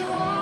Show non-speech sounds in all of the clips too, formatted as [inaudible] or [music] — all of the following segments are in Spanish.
Iya.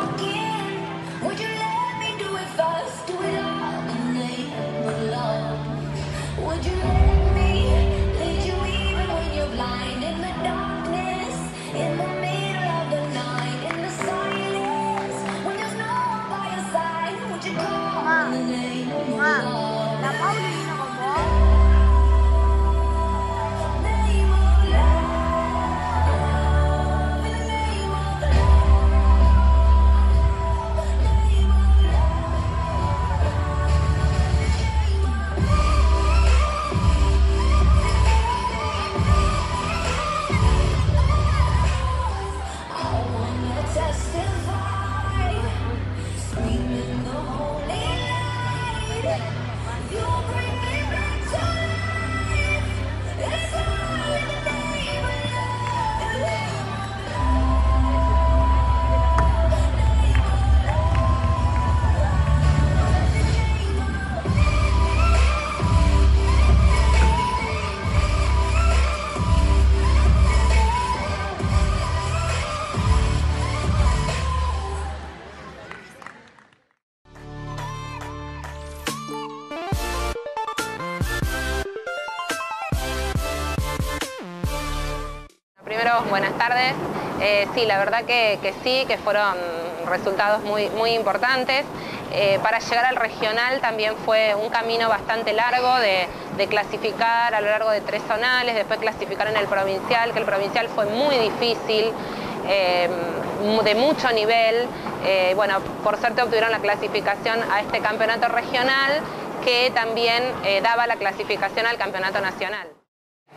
Eh, sí, la verdad que, sí, que fueron resultados muy, muy importantes. Eh, para llegar al regional también fue un camino bastante largo de, clasificar a lo largo de tres zonales, después clasificar en el provincial, que el provincial fue muy difícil, eh, de mucho nivel. bueno, por suerte obtuvieron la clasificación a este campeonato regional que también daba la clasificación al campeonato nacional.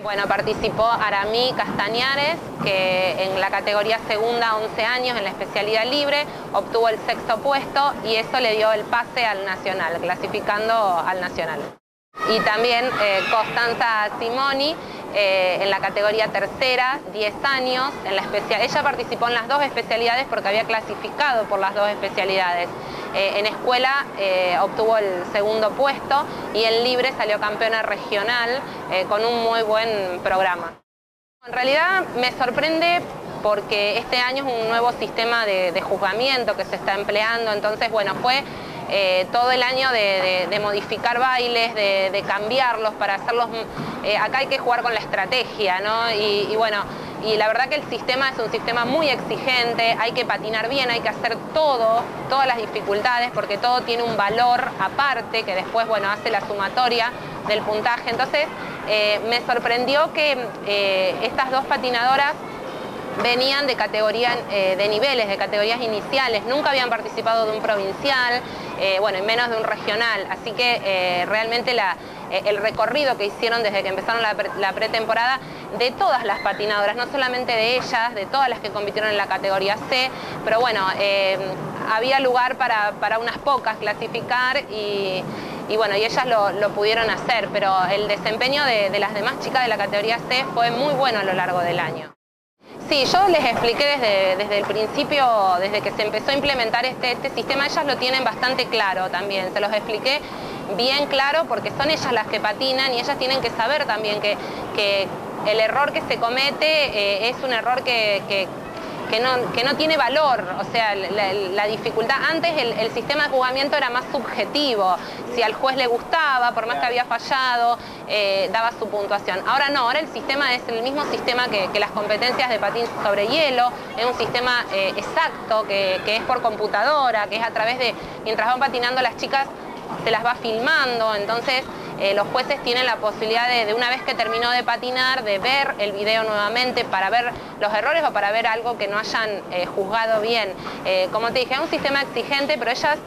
Bueno, participó Aramí Castañares, que en la categoría segunda 11 años en la especialidad libre obtuvo el sexto puesto y eso le dio el pase al nacional, clasificando al nacional. Y también eh, Constanza Simoni, eh, en la categoría tercera, 10 años, en la especial... ella participó en las dos especialidades porque había clasificado por las dos especialidades. Eh, en escuela eh, obtuvo el segundo puesto y en libre salió campeona regional con un muy buen programa. En realidad me sorprende porque este año es un nuevo sistema de, de juzgamiento que se está empleando, entonces bueno, fue eh, todo el año de, modificar bailes, de, cambiarlos para hacerlos... Eh, acá hay que jugar con la estrategia, ¿no? Y, bueno, y la verdad que el sistema es un sistema muy exigente, hay que patinar bien, hay que hacer todo, todas las dificultades, porque todo tiene un valor aparte que después, bueno, hace la sumatoria del puntaje. Entonces, eh, me sorprendió que estas dos patinadoras venían de categorías, de niveles, de categorías iniciales, nunca habían participado de un provincial, eh, bueno, y menos de un regional. Así que eh, realmente eh, el recorrido que hicieron desde que empezaron la, pretemporada de todas las patinadoras, no solamente de ellas, de todas las que compitieron en la categoría C, pero bueno, había lugar para, unas pocas clasificar y, bueno, y ellas lo, pudieron hacer, pero el desempeño de las demás chicas de la categoría C fue muy bueno a lo largo del año. Sí, yo les expliqué desde, el principio, desde que se empezó a implementar este, este, sistema, ellas lo tienen bastante claro también, se los expliqué bien claro porque son ellas las que patinan y ellas tienen que saber también que, el error que se comete eh, es un error que que no, tiene valor, o sea, la, dificultad, antes el, sistema de jugamiento era más subjetivo, si al juez le gustaba, por más que había fallado, eh, daba su puntuación. Ahora no, ahora el sistema es el mismo sistema que, las competencias de patín sobre hielo, es un sistema eh, exacto, que, que es por computadora, que es a través de, mientras van patinando las chicas, se las va filmando, entonces eh, los jueces tienen la posibilidad de, una vez que terminó de patinar, de ver el video nuevamente para ver los errores o para ver algo que no hayan eh, juzgado bien. Eh, como te dije, es un sistema exigente, pero ellas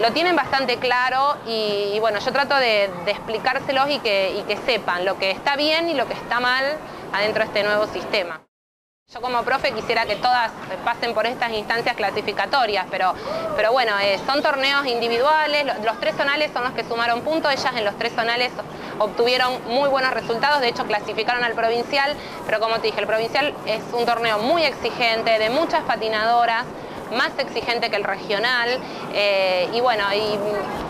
lo tienen bastante claro y, bueno, yo trato de, explicárselos y que, y que sepan lo que está bien y lo que está mal adentro de este nuevo sistema. Yo como profe quisiera que todas pasen por estas instancias clasificatorias, pero, pero bueno, eh, son torneos individuales, los, tres zonales son los que sumaron puntos, ellas en los tres zonales obtuvieron muy buenos resultados, de hecho clasificaron al provincial, pero como te dije, el provincial es un torneo muy exigente, de muchas patinadoras, más exigente que el regional eh, y bueno, y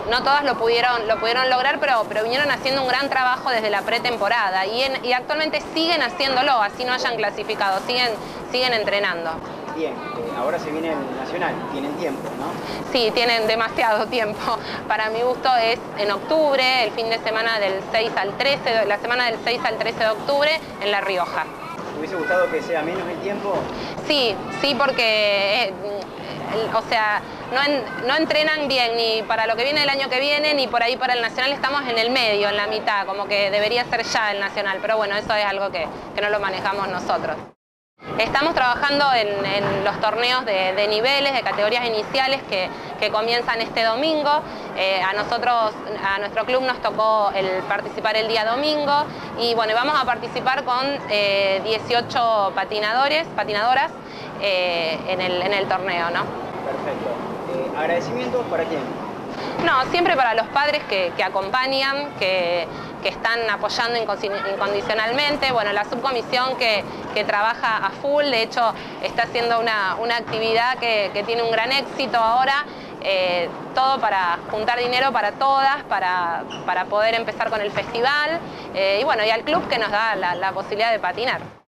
no todas lo pudieron, lo pudieron lograr, pero, pero vinieron haciendo un gran trabajo desde la pretemporada y, y actualmente siguen haciéndolo, así no hayan clasificado, siguen, siguen entrenando. Bien, eh, ahora se viene el Nacional, tienen tiempo, ¿no? Sí, tienen demasiado [laughs] tiempo. Para mi gusto es en octubre, el fin de semana del 6 al 13, la semana del 6 al 13 de octubre en La Rioja. ¿Te hubiese gustado que sea menos el tiempo? Sí, sí, porque o sea, no, entrenan bien ni para lo que viene el año que viene, ni por ahí para el Nacional, estamos en el medio, en la mitad, como que debería ser ya el Nacional, pero bueno, eso es algo que, no lo manejamos nosotros. Estamos trabajando en, los torneos de, niveles, de categorías iniciales que, comienzan este domingo. Eh, a nosotros, a nuestro club nos tocó el participar el día domingo y bueno, vamos a participar con 18 eh, patinadores, patinadoras eh, en, el, torneo, ¿no? Perfecto. Eh, ¿Agradecimientos para quién? No, siempre para los padres que, acompañan, que, están apoyando incondicionalmente. Bueno, la subcomisión que, trabaja a full, de hecho está haciendo una, actividad que, tiene un gran éxito ahora. Eh, todo para juntar dinero para todas, para, poder empezar con el festival y bueno, y al club que nos da la posibilidad de patinar.